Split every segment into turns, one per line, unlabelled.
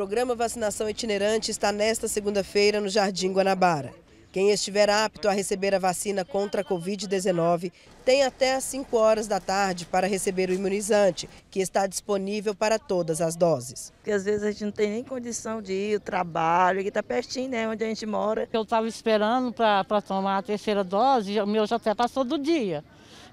programa Vacinação Itinerante está nesta segunda-feira no Jardim Guanabara. Quem estiver apto a receber a vacina contra a Covid-19 tem até às 5 horas da tarde para receber o imunizante, que está disponível para todas as doses.
Porque às vezes a gente não tem nem condição de ir, o trabalho, que está pertinho, né, onde a gente mora.
Eu estava esperando para tomar a terceira dose, o meu já até passou do dia.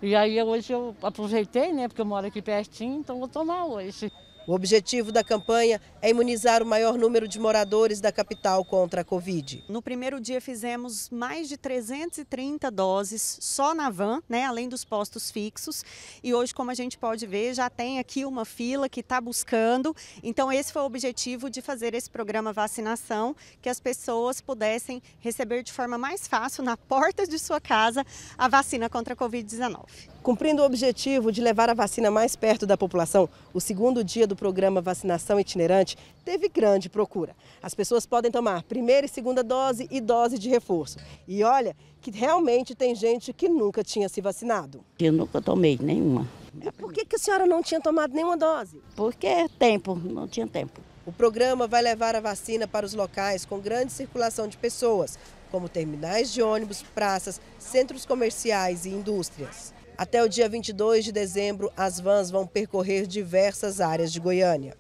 E aí hoje eu aproveitei, né, porque eu moro aqui pertinho, então vou tomar hoje.
O objetivo da campanha é imunizar o maior número de moradores da capital contra a Covid.
No primeiro dia fizemos mais de 330 doses só na van, né, além dos postos fixos. E hoje, como a gente pode ver, já tem aqui uma fila que está buscando. Então, esse foi o objetivo de fazer esse programa vacinação, que as pessoas pudessem receber de forma mais fácil, na porta de sua casa, a vacina contra a Covid-19.
Cumprindo o objetivo de levar a vacina mais perto da população, o segundo dia do programa Vacinação Itinerante teve grande procura. As pessoas podem tomar primeira e segunda dose e dose de reforço. E olha que realmente tem gente que nunca tinha se vacinado.
Eu nunca tomei nenhuma.
E por que, que a senhora não tinha tomado nenhuma dose?
Porque é tempo, não tinha tempo.
O programa vai levar a vacina para os locais com grande circulação de pessoas, como terminais de ônibus, praças, centros comerciais e indústrias. Até o dia 22 de dezembro, as vans vão percorrer diversas áreas de Goiânia.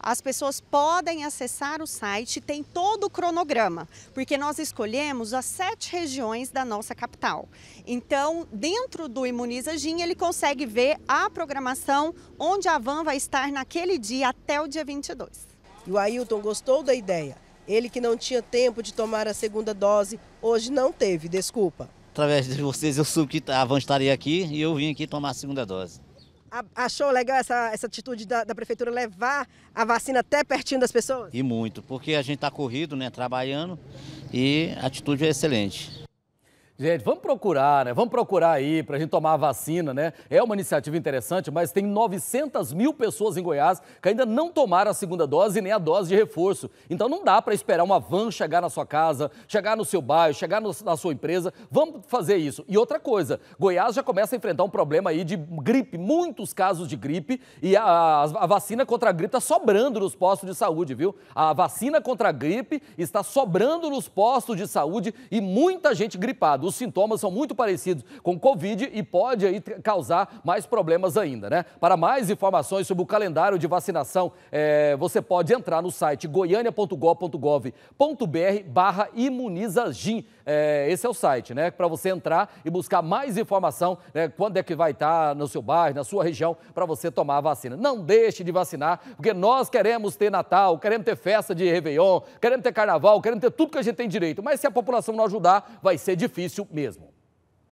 As pessoas podem acessar o site, tem todo o cronograma, porque nós escolhemos as sete regiões da nossa capital. Então, dentro do Imuniza Gin, ele consegue ver a programação onde a van vai estar naquele dia até o dia 22.
E o Ailton gostou da ideia. Ele que não tinha tempo de tomar a segunda dose, hoje não teve desculpa
através de vocês eu soube que a van estaria aqui e eu vim aqui tomar a segunda dose.
Achou legal essa, essa atitude da, da, prefeitura levar a vacina até pertinho das pessoas?
E muito, porque a gente está corrido, né, trabalhando e a atitude é excelente.
Gente, vamos procurar, né? Vamos procurar aí para a gente tomar a vacina, né? É uma iniciativa interessante, mas tem 900 mil pessoas em Goiás que ainda não tomaram a segunda dose nem a dose de reforço. Então não dá para esperar uma van chegar na sua casa, chegar no seu bairro, chegar no, na sua empresa. Vamos fazer isso. E outra coisa, Goiás já começa a enfrentar um problema aí de gripe, muitos casos de gripe, e a, a, a vacina contra a gripe está sobrando nos postos de saúde, viu? A vacina contra a gripe está sobrando nos postos de saúde e muita gente gripada os sintomas são muito parecidos com Covid e pode aí causar mais problemas ainda, né? Para mais informações sobre o calendário de vacinação, é, você pode entrar no site goiania.gov.br barra imunizagin. É, esse é o site, né? Para você entrar e buscar mais informação, né? Quando é que vai estar no seu bairro, na sua região, para você tomar a vacina. Não deixe de vacinar, porque nós queremos ter Natal, queremos ter festa de Réveillon, queremos ter Carnaval, queremos ter tudo que a gente tem direito. Mas se a população não ajudar, vai ser difícil mesmo.